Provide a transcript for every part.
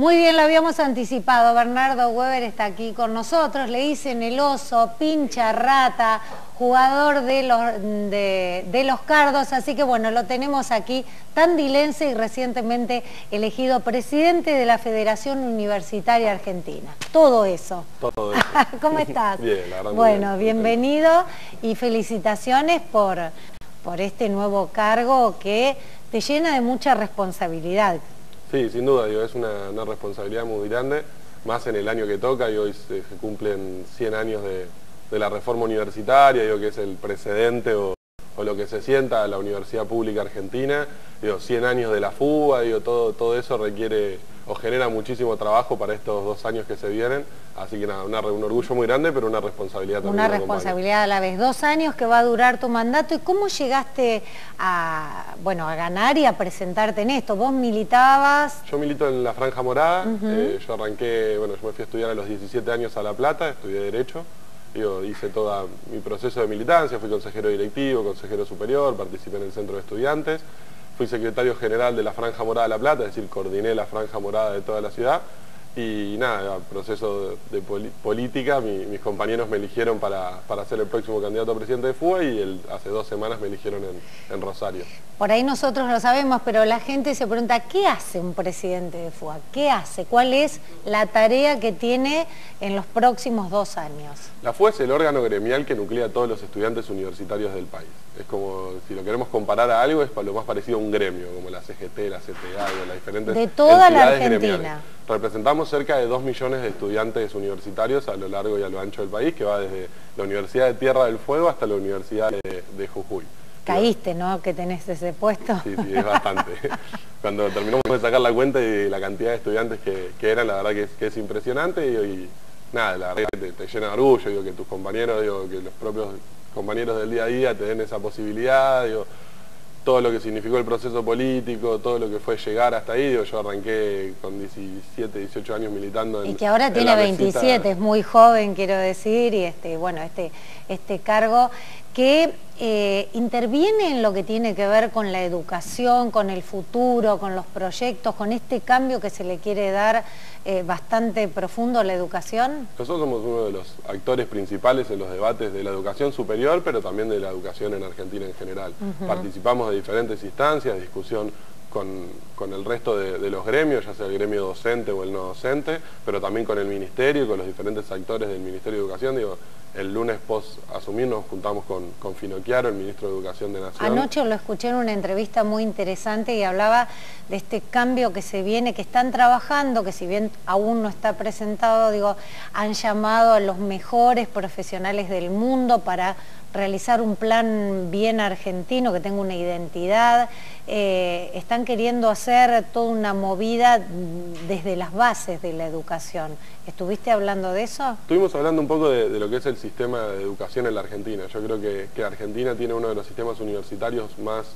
Muy bien, lo habíamos anticipado. Bernardo Weber está aquí con nosotros. Le dicen el oso, pincha rata, jugador de los, de, los cardos. Así que bueno, lo tenemos aquí, tandilense y recientemente elegido presidente de la Federación Universitaria Argentina. Todo eso. Todo eso. ¿Cómo estás? Bien, la verdad Bueno, bienvenido y felicitaciones por, por este nuevo cargo que te llena de mucha responsabilidad. Sí, sin duda, es una, responsabilidad muy grande, más en el año que toca y hoy se, cumplen 100 años de, la reforma universitaria, digo que es el precedente o, lo que se sienta a la Universidad Pública Argentina, digo, 100 años de la fuga, digo, todo, todo eso requiere o genera muchísimo trabajo para estos dos años que se vienen, así que nada, un orgullo muy grande, pero una responsabilidad también. Una responsabilidad a la vez, dos años que va a durar tu mandato, ¿y cómo llegaste a, bueno, a ganar y a presentarte en esto? ¿Vos militabas? Yo milito en la Franja Morada, eh, yo arranqué, bueno, yo me fui a estudiar a los 17 años a La Plata, estudié Derecho, yo hice todo mi proceso de militancia, fui consejero directivo, consejero superior, participé en el centro de estudiantes, fui secretario general de la Franja Morada de La Plata, es decir, coordiné la Franja Morada de toda la ciudad y nada, proceso de, política, mis compañeros me eligieron para, ser el próximo candidato a presidente de FUA y hace dos semanas me eligieron en, Rosario. Por ahí nosotros lo sabemos, pero la gente se pregunta, ¿qué hace un presidente de FUA? ¿Qué hace? ¿Cuál es la tarea que tiene en los próximos dos años? La FUA es el órgano gremial que nuclea a todos los estudiantes universitarios del país. Es como, si lo queremos comparar a algo, es lo más parecido a un gremio, como la CGT, la CTA, las diferentes De toda la Argentina. Representamos cerca de 2 millones de estudiantes universitarios a lo largo y a lo ancho del país, que va desde la Universidad de Tierra del Fuego hasta la Universidad de, Jujuy. Caíste, ¿no? Que tenés ese puesto. Sí, sí, es bastante. Cuando terminamos de sacar la cuenta y la cantidad de estudiantes que, eran, la verdad que es, impresionante y, nada, la verdad que te, llena de orgullo, digo, que tus compañeros, digo, que los propios compañeros del día a día te den esa posibilidad, digo, todo lo que significó el proceso político, todo lo que fue llegar hasta ahí, yo arranqué con 17, 18 años militando en Y que ahora tiene 27, es muy joven, quiero decir, y este, bueno, este, este cargo que eh, interviene en lo que tiene que ver con la educación, con el futuro, con los proyectos, con este cambio que se le quiere dar eh, bastante profundo a la educación? Nosotros somos uno de los actores principales en los debates de la educación superior, pero también de la educación en Argentina en general. Participamos de diferentes instancias, discusión con, el resto de, los gremios, ya sea el gremio docente o el no docente, pero también con el ministerio y con los diferentes actores del Ministerio de Educación. Digo, el lunes post asumir nos juntamos con, con Finocchiaro, el ministro de Educación de Nación. Anoche lo escuché en una entrevista muy interesante y hablaba de este cambio que se viene, que están trabajando, que si bien aún no está presentado, digo, han llamado a los mejores profesionales del mundo para realizar un plan bien argentino, que tenga una identidad, eh, están queriendo hacer toda una movida desde las bases de la educación. ¿Estuviste hablando de eso? Estuvimos hablando un poco de, lo que es el sistema de educación en la Argentina. Yo creo que, Argentina tiene uno de los sistemas universitarios más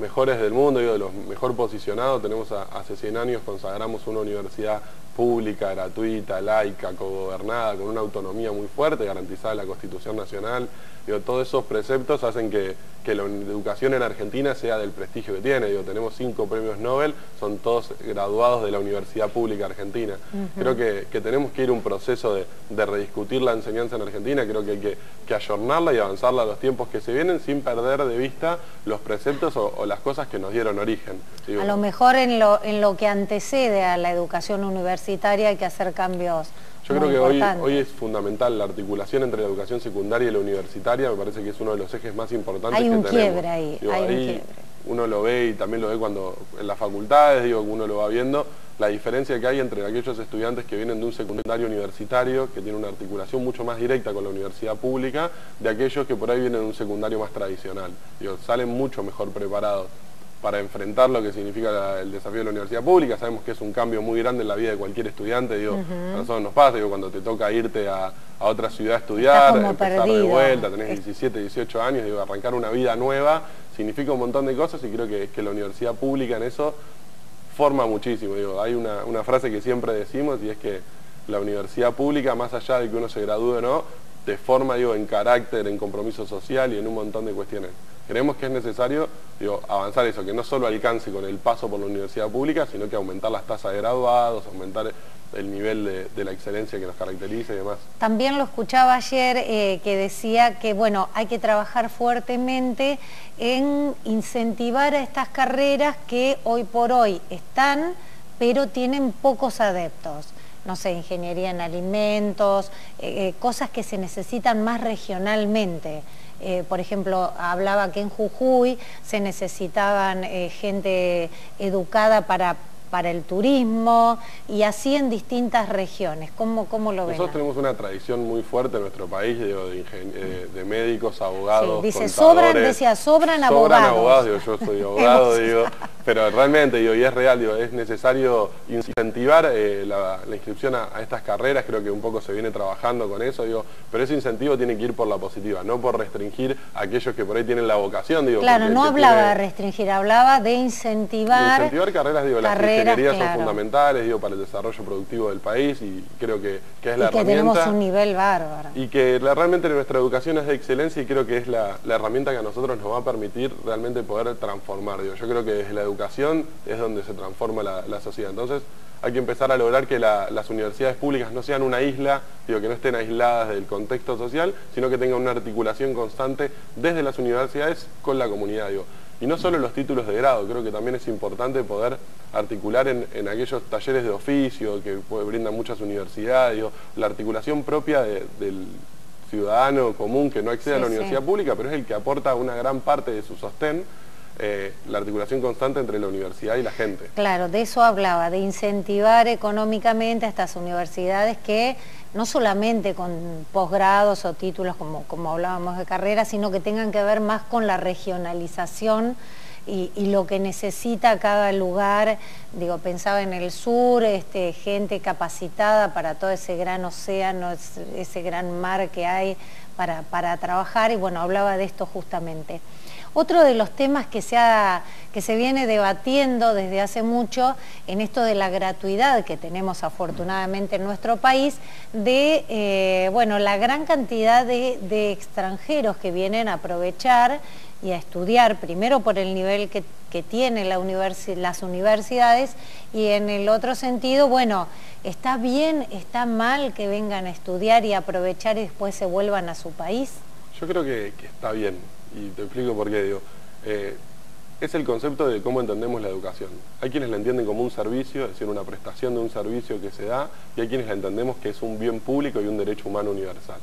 mejores del mundo, digo, de los mejor posicionados. Tenemos hace 100 años consagramos una universidad pública, gratuita, laica, cogobernada, con una autonomía muy fuerte, garantizada en la Constitución Nacional. Digo, todos esos preceptos hacen que, la educación en Argentina sea del prestigio que tiene. Digo, tenemos cinco premios Nobel, son todos graduados de la Universidad Pública Argentina. Creo que, tenemos que ir un proceso de, rediscutir la enseñanza en Argentina, creo que hay que, que, ayornarla y avanzarla a los tiempos que se vienen sin perder de vista los preceptos o, las cosas que nos dieron origen. a lo mejor en lo, en lo que antecede a la educación universitaria hay que hacer cambios. Yo creo que hoy, hoy, es fundamental la articulación entre la educación secundaria y la universitaria, me parece que es uno de los ejes más importantes hay un Quiebre ahí, hay un quiebre. Uno lo ve y también lo ve cuando en las facultades, digo, uno lo va viendo, la diferencia que hay entre aquellos estudiantes que vienen de un secundario universitario, que tiene una articulación mucho más directa con la universidad pública, de aquellos que por ahí vienen de un secundario más tradicional. Digo, salen mucho mejor preparados para enfrentar lo que significa el desafío de la universidad pública. Sabemos que es un cambio muy grande en la vida de cualquier estudiante. Digo, a nosotros nos pasa, digo, cuando te toca irte a, otra ciudad a estudiar, empezar de vuelta, tenés 17, 18 años, digo, arrancar una vida nueva, significa un montón de cosas y creo que, la universidad pública en eso forma muchísimo. Digo, hay una, una frase que siempre decimos y es que la universidad pública, más allá de que uno se gradúe o no, te forma digo, en carácter, en compromiso social y en un montón de cuestiones. Creemos que es necesario digo, avanzar eso, que no solo alcance con el paso por la universidad pública, sino que aumentar las tasas de graduados, aumentar el nivel de, la excelencia que nos caracteriza y demás. También lo escuchaba ayer eh, que decía que bueno, hay que trabajar fuertemente en incentivar a estas carreras que hoy por hoy están, pero tienen pocos adeptos no sé, ingeniería en alimentos, eh, eh, cosas que se necesitan más regionalmente. por ejemplo, hablaba que en Jujuy se necesitaban gente educada para para el turismo y así en distintas regiones. ¿Cómo, cómo lo ven? Nosotros tenemos una tradición muy fuerte en nuestro país digo, de, eh, de, médicos, abogados, dice, sobran, decía, sobran, sobran abogados. digo, yo soy abogado, digo, pero realmente, digo, y es real, digo, es necesario incentivar eh, la, inscripción a, estas carreras, creo que un poco se viene trabajando con eso, digo, pero ese incentivo tiene que ir por la positiva, no por restringir a aquellos que por ahí tienen la vocación, digo. Claro, no hablaba de restringir, hablaba de incentivar. incentivar carreras, digo, ingenierías son fundamentales digo, para el desarrollo productivo del país y creo que, es la y que tenemos un nivel bárbaro. Y que realmente nuestra educación es de excelencia y creo que es la, herramienta que a nosotros nos va a permitir realmente poder transformar. Digo. Yo creo que desde la educación es donde se transforma la, sociedad. Entonces hay que empezar a lograr que las universidades públicas no sean una isla, digo, que no estén aisladas del contexto social, sino que tengan una articulación constante desde las universidades con la comunidad. Digo. Y no solo los títulos de grado, creo que también es importante poder articular en, aquellos talleres de oficio que brindan muchas universidades, la articulación propia del ciudadano común que no accede a la universidad pública, pero es el que aporta una gran parte de su sostén eh, la articulación constante entre la universidad y la gente. Claro, de eso hablaba, de incentivar económicamente a estas universidades que no solamente con posgrados o títulos como, como hablábamos de carrera, sino que tengan que ver más con la regionalización y, lo que necesita cada lugar, digo, pensaba en el sur, este, gente capacitada para todo ese gran océano, ese gran mar que hay para, para trabajar y bueno, hablaba de esto justamente. Otro de los temas que se, que se viene debatiendo desde hace mucho en esto de la gratuidad que tenemos afortunadamente en nuestro país, de eh, bueno, la gran cantidad de, extranjeros que vienen a aprovechar y a estudiar, primero por el nivel que, tienen la las universidades y en el otro sentido, bueno, ¿está bien, está mal que vengan a estudiar y aprovechar y después se vuelvan a su país? Yo creo que está bien y te explico por qué digo. Eh, es el concepto de cómo entendemos la educación. Hay quienes la entienden como un servicio, es decir, una prestación de un servicio que se da, y hay quienes la entendemos que es un bien público y un derecho humano universal.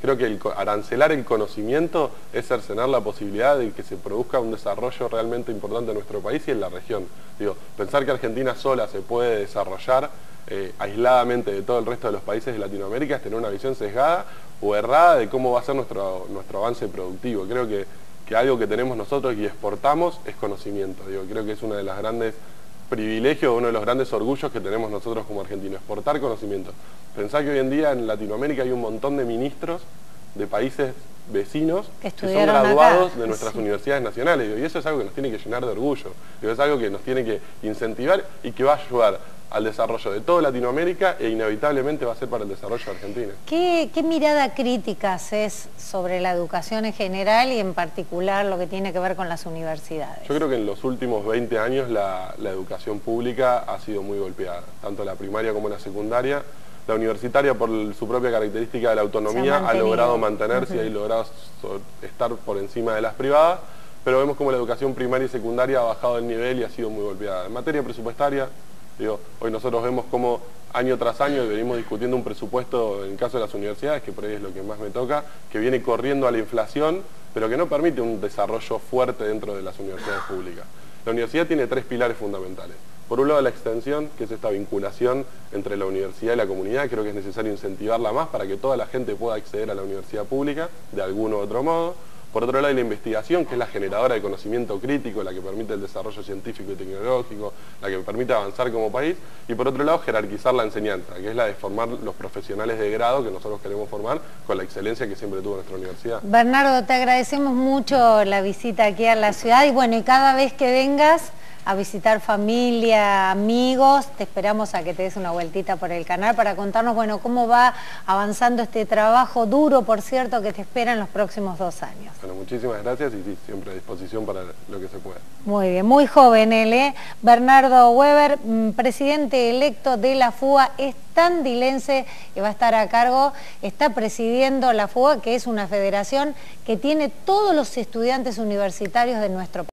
Creo que el, arancelar el conocimiento es cercenar la posibilidad de que se produzca un desarrollo realmente importante en nuestro país y en la región. Pensar que Argentina sola se puede desarrollar eh, aisladamente de todo el resto de los países de Latinoamérica es tener una visión sesgada o errada de cómo va a ser nuestro, nuestro avance productivo. Creo que, algo que tenemos nosotros y exportamos es conocimiento. Creo que es uno de los grandes privilegios, uno de los grandes orgullos que tenemos nosotros como argentinos, exportar conocimiento. Pensar que hoy en día en Latinoamérica hay un montón de ministros de países vecinos que, son graduados de nuestras universidades nacionales. y eso es algo que nos tiene que llenar de orgullo. es algo que nos tiene que incentivar y que va a ayudar al desarrollo de toda Latinoamérica e inevitablemente va a ser para el desarrollo de Argentina. ¿Qué, mirada crítica haces sobre la educación en general y en particular lo que tiene que ver con las universidades? Yo creo que en los últimos 20 años la, educación pública ha sido muy golpeada, tanto la primaria como la secundaria. La universitaria, por su propia característica de la autonomía, ha, logrado mantenerse y ha logrado estar por encima de las privadas, pero vemos como la educación primaria y secundaria ha bajado el nivel y ha sido muy golpeada. En materia presupuestaria, hoy nosotros vemos cómo año tras año venimos discutiendo un presupuesto, en el caso de las universidades, que por ahí es lo que más me toca, que viene corriendo a la inflación, pero que no permite un desarrollo fuerte dentro de las universidades públicas. La universidad tiene tres pilares fundamentales. Por un lado la extensión, que es esta vinculación entre la universidad y la comunidad, creo que es necesario incentivarla más para que toda la gente pueda acceder a la universidad pública de algún u otro modo. Por otro lado, la investigación, que es la generadora de conocimiento crítico, la que permite el desarrollo científico y tecnológico, la que permite avanzar como país. Y por otro lado, jerarquizar la enseñanza, que es la de formar los profesionales de grado que nosotros queremos formar con la excelencia que siempre tuvo nuestra universidad. Bernardo, te agradecemos mucho la visita aquí a la ciudad y bueno, y cada vez que vengas a visitar familia, amigos. Te esperamos a que te des una vueltita por el canal para contarnos, bueno, cómo va avanzando este trabajo duro, por cierto, que te espera en los próximos dos años. Bueno, muchísimas gracias y sí, siempre a disposición para lo que se pueda. Muy bien, muy joven él, ¿eh? Bernardo Weber, mm, presidente electo de la FUA, es tandilense y va a estar a cargo, está presidiendo la FUA, que es una federación que tiene todos los estudiantes universitarios de nuestro país.